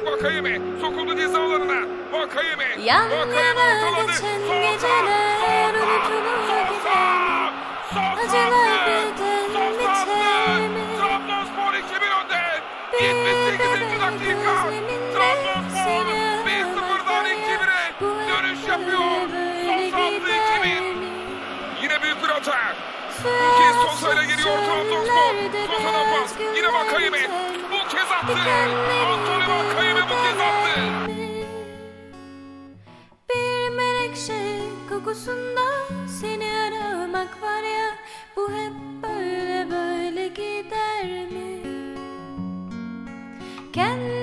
Şimdi Vakayeme sokuldu ceza alanına. Vakayeme. Yan Vakayeme yana ortaladı. geçen geceler unutulur Sosa Acılar attı. biter mi? Trabzonspor 2-1 önde. Bir 78. bebek dakika. Trabzonspor seni 1-0'dan aramak 2-1'e Bu dönüş yapıyor. gider 2-1. mi? Yine büyük bir hata. Bu kez Sosa ile geliyor Trabzonspor. Sosa'dan pas. Yine Vakayeme. Bu kez attı. Antonio menekşe kokusunda seni aramak var ya Bu hep böyle böyle gider mi? Kendi